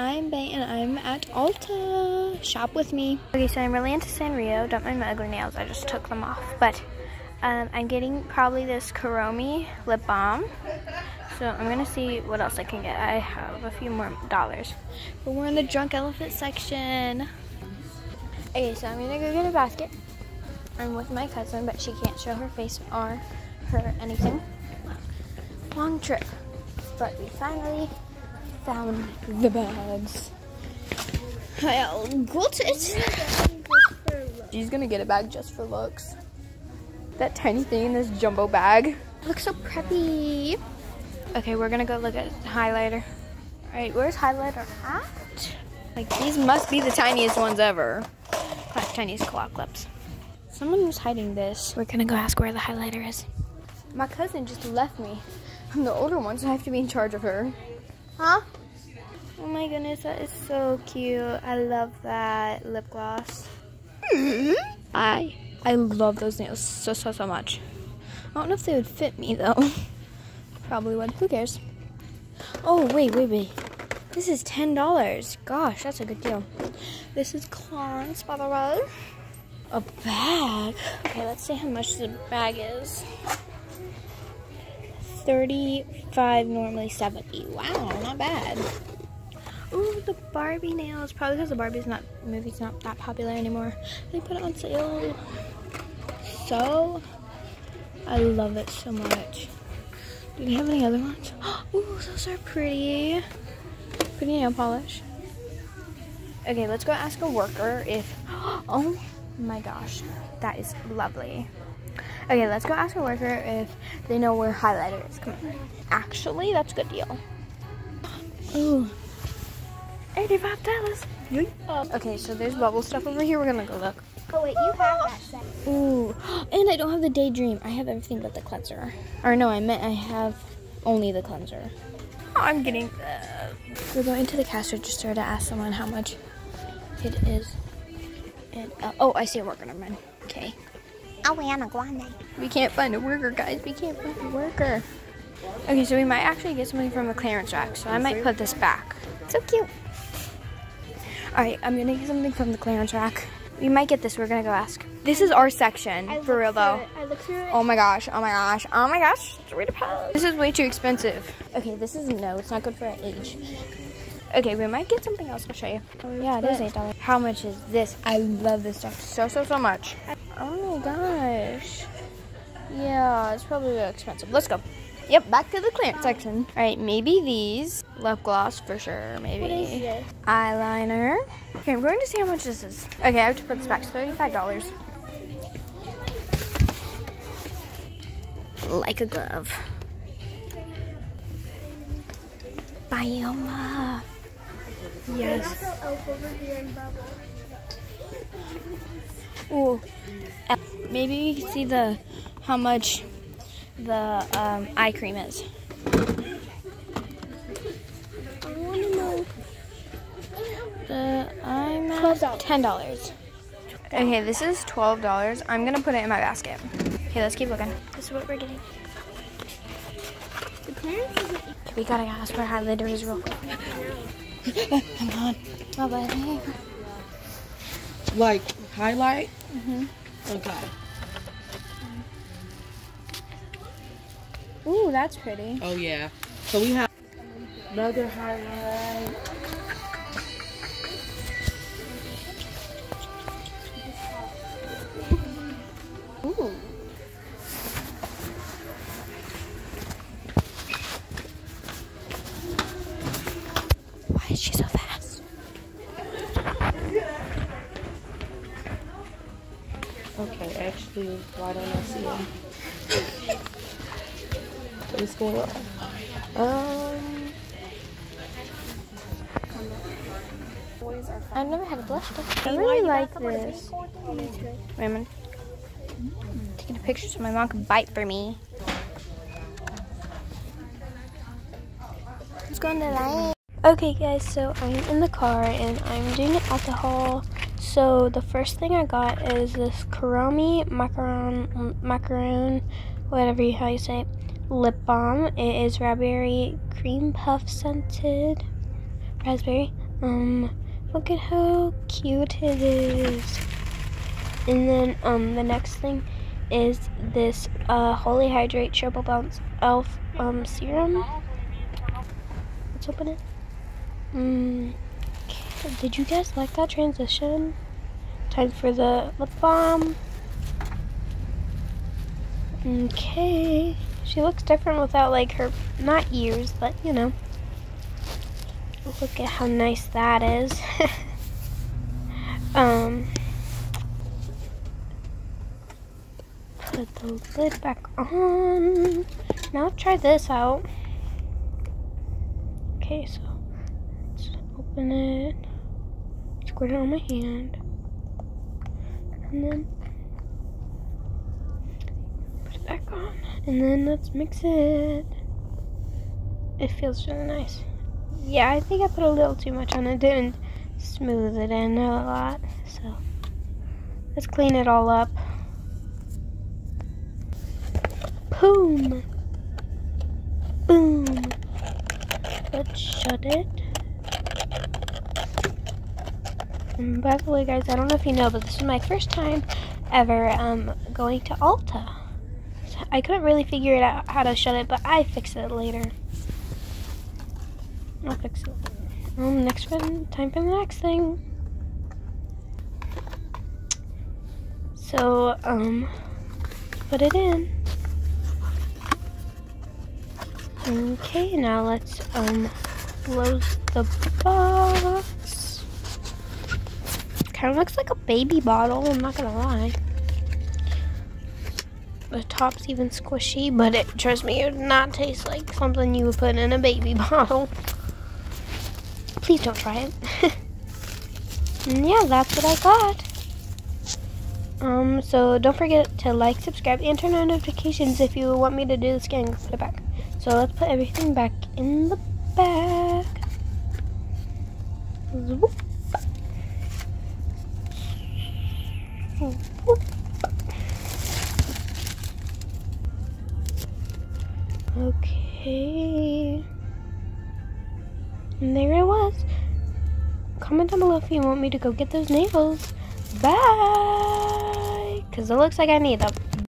I'm Bay and I'm at Ulta. Shop with me. Okay, so I'm really into Sanrio. Don't mind my ugly nails, I just took them off. But um, I'm getting probably this Kuromi lip balm. So I'm gonna see what else I can get. I have a few more dollars. But we're in the drunk elephant section. Okay, so I'm gonna go get a basket. I'm with my cousin, but she can't show her face or her anything. Long trip. But we finally found the bags. I'll got it. She's gonna get a bag just for looks. That tiny thing in this jumbo bag. Looks so preppy. Okay, we're gonna go look at highlighter. All right, where's highlighter at? Like these must be the tiniest ones ever. Tiniest claw clips. Someone was hiding this. We're gonna go ask where the highlighter is. My cousin just left me. I'm the older one, so I have to be in charge of her. Huh? Oh my goodness, that is so cute. I love that lip gloss. Mm-hmm. I I love those nails so so so much. I don't know if they would fit me though. Probably would. Who cares? Oh wait wait wait. This is ten dollars. Gosh, that's a good deal. This is Clarins by the way. A bag. Okay, let's see how much the bag is. 35 normally 70 wow not bad Ooh, the Barbie nails. Probably because the Barbie's not movie's not that popular anymore. They put it on sale. So I love it so much. Do they have any other ones? Ooh, those are pretty. Pretty nail polish. Okay, let's go ask a worker if oh my gosh, that is lovely. Okay, let's go ask a worker if they know where highlighter is. Come on. Actually, that's a good deal. Ooh. $85. Okay, so there's bubble stuff over here. We're gonna go look. Oh wait, you have that set. Ooh, and I don't have the daydream. I have everything but the cleanser. Or no, I meant I have only the cleanser. Oh, I'm getting. We're going to the cash register to ask someone how much it is. And uh, oh, I see a worker. Never mind. Okay. Ariana Grande. We can't find a worker, guys. We can't find a worker. Okay, so we might actually get something from a clearance rack. So I might put this back. So cute. All right, I'm gonna get something from the clearance rack. We might get this. We're gonna go ask. This is our section, for real though. I looked through it. Oh my gosh, oh my gosh, oh my gosh. Way to. This is way too expensive. Okay, this is no, it's not good for our age. Okay, we might get something else. I'll show you. Oh yeah, it is eight dollars. How much is this? I love this stuff so so so much. Oh my gosh. Yeah, it's probably really expensive. Let's go. Yep, back to the clearance section. All right, maybe these lip gloss for sure. Maybe What is this? eyeliner. Okay, I'm going to see how much this is. Okay, I have to put this back. It's thirty-five dollars. Like a glove. Bioma. Yes. Elf over here in bubble. Ooh. Maybe you can see the how much the um, eye cream is. I want to know. The I'm $12. ten dollars. Okay, this is twelve dollars. I'm gonna put it in my basket. Okay, let's keep looking. This is what we're getting. The clearance Okay, we gotta ask where highlighter is real quick. Hang on. Oh, buddy. Like highlight? Mhm. Okay. Ooh, that's pretty. Oh yeah. So we have another highlight. Okay, actually, why don't I see him? What's going on? Um, I've never had a blush stick. I really like this. Wait a minute. Taking a picture so my mom can bite for me. Let's go on the line. Okay guys, so I'm in the car and I'm doing an alcohol. So the first thing I got is this Kuromi macaron macaron, whatever you how you say it, lip balm. It is raspberry cream puff scented. Raspberry. Um, look at how cute it is. And then um, the next thing is this uh, Holy Hydrate Triple Bounce Elf um, Serum. Let's open it. Mm, okay. Did you guys like that transition? Time for the lip balm. Okay. She looks different without like her, not ears, but you know. Look at how nice that is. um, put the lid back on. Now try this out. Okay, so open it. Squirt it on my hand. And then put it back on. And then let's mix it. It feels really nice. Yeah, I think I put a little too much on it. Didn't smooth it in a lot. So let's clean it all up. Boom. Boom. Let's shut it. By the way, guys, I don't know if you know, but this is my first time ever um, going to Ulta. So I couldn't really figure it out how to shut it, but I fixed it later. I'll fix it. Um, next one, time for the next thing. So, um, put it in. Okay, now let's, um, close the box. Kind of looks like a baby bottle, I'm not gonna lie. The top's even squishy, but it, trust me, it would not taste like something you would put in a baby bottle. Please don't try it. yeah, that's what I got. Um, so don't forget to like, subscribe, and turn on notifications if you want me to do this again. Put it back. So let's put everything back in the bag. Whoop. Okay. And there it was. Comment down below if you want me to go get those nails. Bye! Because it looks like I need them.